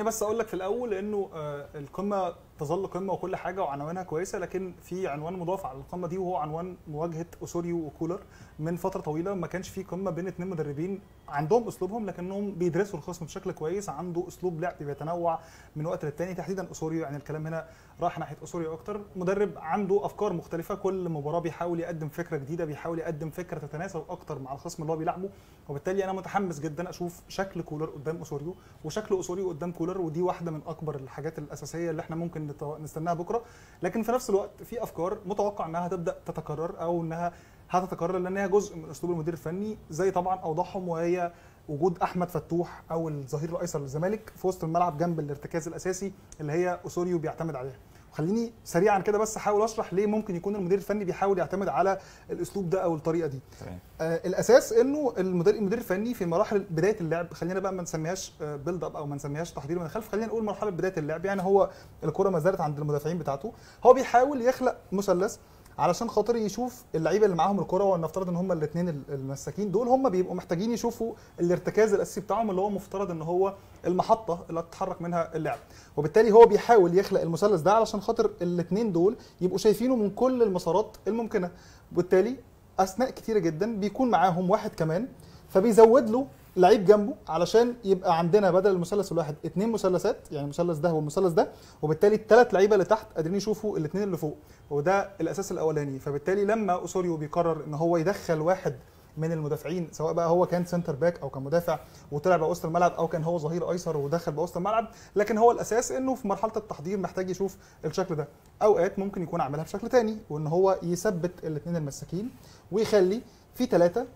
خليني بس أقول لك في الأول إنه آه، القمة تظل قمة وكل حاجة وعناوينها كويسة لكن في عنوان مضاف على القمة دي وهو عنوان مواجهة أسوريو وكولر من فترة طويلة. ما كانش في قمة بين اثنين مدربين عندهم أسلوبهم لكنهم بيدرسوا الخصم بشكل كويس عنده أسلوب لعب بيتنوع من وقت للتاني. تحديدا أسوريو يعني الكلام هنا راح ناحية أسوريو أكتر. مدرب عنده أفكار مختلفة كل مباراة بيحاول يقدم فكرة جديدة بيحاول يقدم فكرة تتناسب أكتر مع الخصم اللي هو بيلعبه. وبالتالي أنا متحمس جدا أشوف شكل كولر قدام أسوريو وشكل أسوريو قدام كولر ودي واحدة من أكبر الحاجات الأساسية اللي إحنا ممكن نستناها بكرة. لكن في نفس الوقت في أفكار متوقع إنها هتبدا تتكرر أو إنها هتتكرر لأن هي جزء من أسلوب المدير الفني زي طبعا أوضحهم وهي وجود أحمد فتوح أو الظهير الأيسر للزمالك في وسط الملعب جنب الارتكاز الأساسي اللي هي اسوريو بيعتمد عليها. خليني سريعا كده بس أحاول أشرح ليه ممكن يكون المدير الفني بيحاول يعتمد على الأسلوب ده أو الطريقة دي. آه الأساس إنه المدير المدير الفني في مراحل بداية اللعب خلينا بقى ما نسميهاش build up أو ما نسميهاش تحضير من الخلف خلينا نقول مرحلة بداية اللعب يعني هو الكرة ما زالت عند المدافعين بتاعته. هو بيحاول يخلق مثلث علشان خاطر يشوف اللعيبة اللي معاهم الكرة ولنفترض إن هم الاثنين المساكين دول هم بيبقوا محتاجين يشوفوا الارتكاز الأساسي بتاعهم اللي هو مفترض إن هو المحطة اللي هتتحرك منها اللعب. وبالتالي هو بيحاول يخلق المثلث ده علشان خاطر الاثنين دول يبقوا شايفينه من كل المسارات الممكنة. وبالتالي أثناء كتيرة جدا بيكون معاهم واحد كمان فبيزود له لعيب جنبه علشان يبقى عندنا بدل المثلث الواحد اثنين مثلثات يعني المثلث ده والمثلث ده وبالتالي الثلاث لعيبة اللي تحت قادرين يشوفوا الاثنين اللي فوق وده الأساس الأولاني. فبالتالي لما اسوريو بيقرر إن هو يدخل واحد من المدافعين سواء بقى هو كان center back أو كان مدافع وطلع بقى وسط الملعب أو كان هو ظهير أيسر ودخل بقى وسط الملعب لكن هو الأساس إنه في مرحلة التحضير محتاج يشوف الشكل ده. أوقات ممكن يكون عاملها بشكل تاني وإن هو يثبت الاثنين المساكين ويخلي في ثلاثة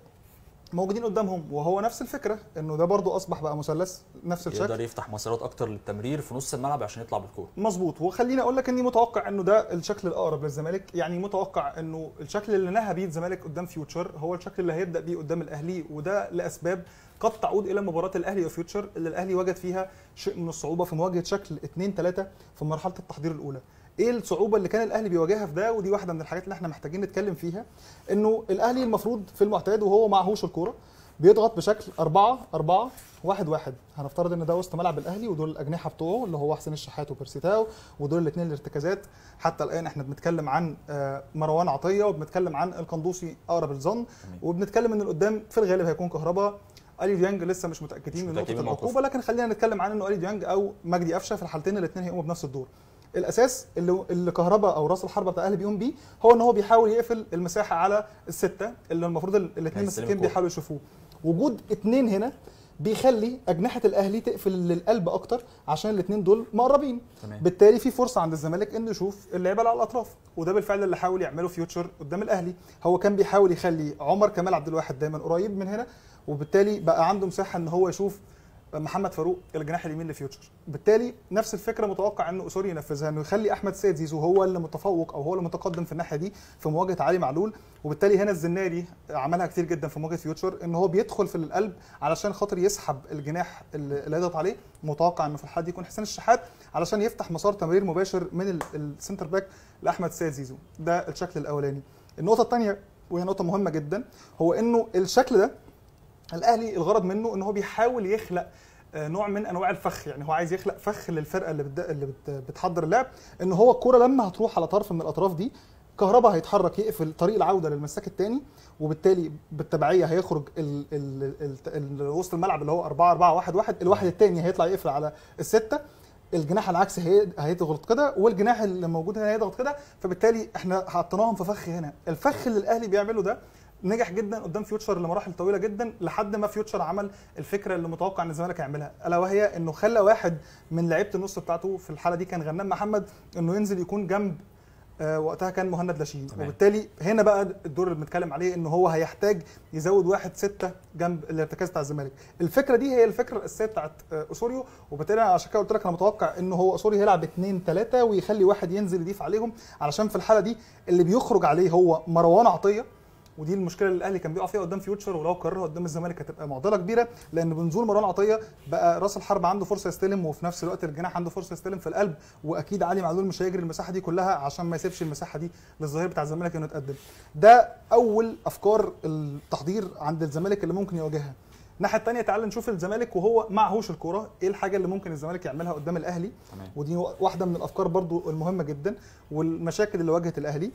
موجودين قدامهم وهو نفس الفكرة إنه ده برضو أصبح بقى مثلث نفس الشكل. يقدر يفتح مسارات أكتر للتمرير في نص الملعب عشان يطلع بالكورة. مظبوط. وخليني أقول لك إني متوقع إنه ده الشكل الأقرب للزمالك. يعني متوقع إنه الشكل اللي نهى بيه الزمالك قدام فيوتشر هو الشكل اللي هيبدأ بيه قدام الأهلي وده لأسباب قد تعود إلى مباراة الأهلي وفيوتشر اللي الأهلي وجد فيها شيء من الصعوبة في مواجهة شكل 2 3 في مرحلة التحضير الأولى. إيه الصعوبة اللي كان الأهلي بيواجهها في ده؟ ودي واحدة من الحاجات اللي إحنا محتاجين نتكلم فيها. إنه الأهلي المفروض في المعتاد وهو معهوش الكورة بيضغط بشكل 4 4 1 1 هنفترض إن ده وسط ملعب الأهلي ودول الأجنحة بتوعه اللي هو حسين الشحات وبيرسيتاو ودول الاثنين الارتكازات. حتى الآن إحنا بنتكلم عن آه، مروان عطية وبنتكلم عن القندوسي أقرب الظن. وبنتكلم إن القدام في الغالب هيكون كهربا. الي ديانج لسه مش متأكدين من نقطة. العقوبة. لكن خلينا نتكلم عن إنه الي ديانج أو مجدي قفشة في الحالتين الاثنين هيقوموا بنفس الدور. الأساس اللي اللي كهربا أو راس الحربة بتاع الاهلي بيقوم بيه هو إن هو بيحاول يقفل المساحة على الستة اللي المفروض الاثنين مساكين. بيحاولوا يشوفوه. وجود اثنين هنا بيخلي أجنحة الأهلي تقفل للقلب أكتر عشان الاثنين دول مقربين. تمام. بالتالي في فرصة عند الزمالك إنه يشوف اللعيبه اللي على الأطراف. وده بالفعل اللي حاول يعمله فيوتشر قدام الأهلي. هو كان بيحاول يخلي عمر كمال عبد الواحد دايما قريب من هنا وبالتالي بقى عنده مساحة إن هو يشوف محمد فاروق الجناح اليمين لفيوتشر. بالتالي نفس الفكرة متوقع إنه اسوريو ينفذها إنه يخلي أحمد سيد زيزو هو اللي متفوق أو هو اللي متقدم في الناحية دي في مواجهة علي معلول. وبالتالي هنا الزناري عملها كتير جدا في مواجهة فيوتشر إن هو بيدخل في القلب علشان خاطر يسحب الجناح اللي يضغط عليه. متوقع إنه في الحالة دي يكون حسين الشحات علشان يفتح مسار تمرير مباشر من ال- ال center back لأحمد سيد زيزو. ده الشكل الأولاني. النقطة الثانية وهي نقطة مهمة جدا هو إنه الشكل ده الأهلي الغرض منه إن هو بيحاول يخلق آه، نوع من أنواع الفخ يعني هو عايز يخلق فخ للفرقة اللي بتد... اللي بت... بتحضر اللعب إن هو الكورة لما هتروح على طرف من الأطراف دي كهربا هيتحرك يقفل طريق العودة للمساك الثاني وبالتالي بالتبعية هيخرج ال... ال... ال... ال... وسط الملعب اللي هو 4 4 1 1 الواحد الثاني هيطلع يقفل على الستة الجناح العكسي هي- هيضغط كده والجناح اللي موجود هنا هيضغط كده فبالتالي إحنا حطيناهم في فخ هنا. الفخ اللي الأهلي بيعمله ده نجح جدا قدام فيوتشر لمراحل طويلة جدا لحد ما فيوتشر عمل الفكرة اللي متوقع إن الزمالك هيعملها ألا وهي إنه خلى واحد من لعيبة النص بتاعته في الحالة دي كان غنام محمد إنه ينزل يكون جنب آه، وقتها كان مهند لاشين. وبالتالي هنا بقى الدور اللي بنتكلم عليه ان هو هيحتاج يزود واحد ستة جنب الارتكاز بتاع الزمالك. الفكرة دي هي الفكرة الأساسية بتاعت آه، اسوريو وبالتالي أنا عشان كده قلت لك أنا متوقع إن هو اسوريو هيلعب اثنين ثلاثة ويخلي واحد ينزل يضيف عليهم علشان في الحالة دي اللي بيخرج عليه هو مروان عطية. ودي المشكلة اللي الأهلي كان بيقع فيها قدام فيوتشر ولو كررها قدام الزمالك هتبقى معضلة كبيرة لأن بنزول مروان عطية بقى راس الحرب عنده فرصة يستلم وفي نفس الوقت الجناح عنده فرصة يستلم في القلب وأكيد علي معلول مش هيجري المساحة دي كلها عشان ما يسيبش المساحة دي للظهير بتاع الزمالك إنه يتقدم. ده أول أفكار التحضير عند الزمالك اللي ممكن يواجهها. الناحية الثانية تعال نشوف الزمالك وهو معهوش الكورة إيه الحاجة اللي ممكن الزمالك يعملها قدام الأهلي؟ تمام. ودي واحدة من الأفكار برضو المهمة جدا والمشاكل اللي واجهت الأهلي.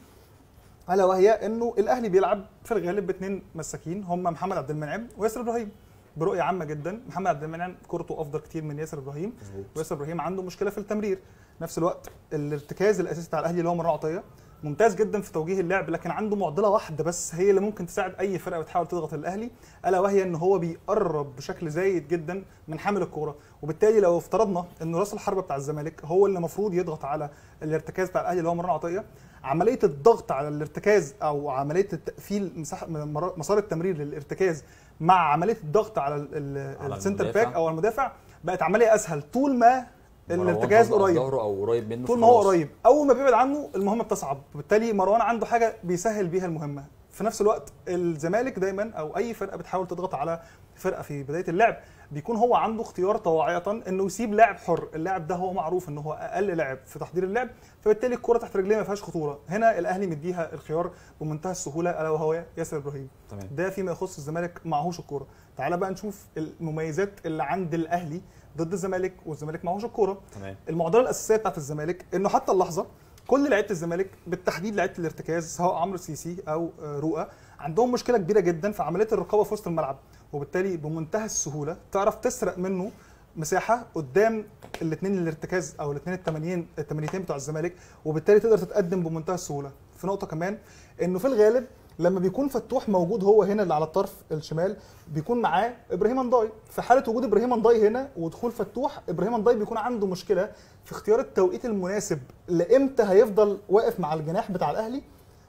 ألا وهي إنه الأهلي بيلعب في الغالب باثنين مساكين هم محمد عبد المنعم وياسر إبراهيم. برؤية عامة جدا محمد عبد المنعم كورته أفضل كتير من ياسر إبراهيم. وياسر إبراهيم عنده مشكلة في التمرير. نفس الوقت الارتكاز الأساسي بتاع الأهلي اللي هو مروان عطية ممتاز جدا في توجيه اللعب لكن عنده معضلة واحدة بس هي اللي ممكن تساعد أي فرقة بتحاول تضغط الأهلي ألا وهي إن هو بيقرب بشكل زايد جدا من حامل الكورة وبالتالي لو افترضنا إن راس الحربة بتاع الزمالك هو اللي المفروض يضغط على الارتكاز بتاع الأهلي اللي هو مروان عطية عملية الضغط على الارتكاز أو عملية التقفيل مسار التمرير للارتكاز مع عملية الضغط على على ال center. back أو المدافع بقت عملية أسهل طول ما الارتكاز قريب. ظهره أو قريب منه طول ما هو. قريب. أول ما بيبعد عنه المهمة بتصعب وبالتالي مروان عنده حاجة بيسهل بيها المهمة. في نفس الوقت الزمالك دايما أو أي فرقة بتحاول تضغط على فرقة في بداية اللعب بيكون هو عنده اختيار طواعية إنه يسيب لاعب حر. اللاعب ده هو معروف ان هو أقل لاعب في تحضير اللعب فبالتالي الكرة تحت رجليه ما فيهاش خطورة. هنا الأهلي مديها الخيار بمنتهى السهولة ألا وهو ياسر إبراهيم. ده فيما يخص الزمالك معهوش الكورة. تعال بقى نشوف المميزات اللي عند الأهلي ضد الزمالك والزمالك معهوش الكورة. المعضلة الأساسية بتاعت الزمالك إنه حتى اللحظة كل لعيبة الزمالك بالتحديد لعيبة الارتكاز سواء عمرو سيسي أو آه، رؤى عندهم مشكلة كبيرة جدا في عملية الرقابة في وسط الملعب. وبالتالي بمنتهى السهولة تعرف تسرق منه مساحة قدام الاثنين الارتكاز أو الاثنين الثمانيين الثمانيتين بتوع الزمالك وبالتالي تقدر تتقدم بمنتهى السهولة. في نقطة كمان إنه في الغالب لما بيكون فتوح موجود هو هنا اللي على الطرف الشمال بيكون معاه إبراهيم انضاي في حالة وجود إبراهيم انضاي هنا ودخول فتوح إبراهيم انضاي بيكون عنده مشكلة في اختيار التوقيت المناسب لإمتى هيفضل واقف مع الجناح بتاع الأهلي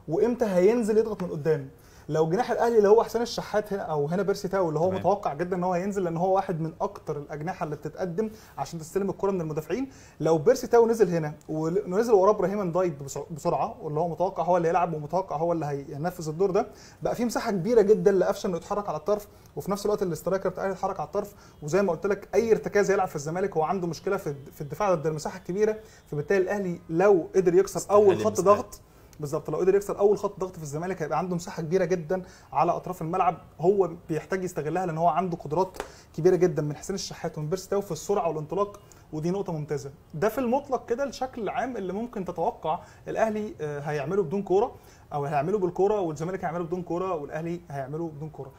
وإمتى هينزل يضغط من قدام. لو جناح الأهلي اللي هو حسين الشحات هنا أو هنا بيرسي تاو اللي هو تمام. متوقع جدا إن هو هينزل لأن هو واحد من أكتر الأجنحة اللي بتتقدم عشان تستلم الكرة من المدافعين لو بيرسي تاو نزل هنا ونزل وراه إبراهيم انداي بسع- بسرعة واللي هو متوقع هو اللي هيلعب ومتوقع هو اللي هينفذ الدور ده بقى في مساحة كبيرة جدا لأفشة انه يتحرك على الطرف وفي نفس الوقت ال striker بتاعه يتحرك على الطرف وزي ما قلت لك أي ارتكاز هيلعب في الزمالك هو عنده مشكلة في الدفاع ضد المساحة الكبيرة فبالتالي الأهلي لو قدر يكسر أول خط. ضغط بالظبط. لو قدر يكسر أول خط ضغط في الزمالك هيبقى عنده مساحة كبيرة جدا على أطراف الملعب. هو بيحتاج يستغلها لأن هو عنده قدرات كبيرة جدا من حسين الشحات ومن بيرسي تاو في السرعة والانطلاق ودي نقطة ممتازة. ده في المطلق كده الشكل العام اللي ممكن تتوقع الأهلي آه، هيعمله بدون كورة أو هيعمله بالكورة والزمالك هيعمله بدون كورة والأهلي هيعمله بدون كورة.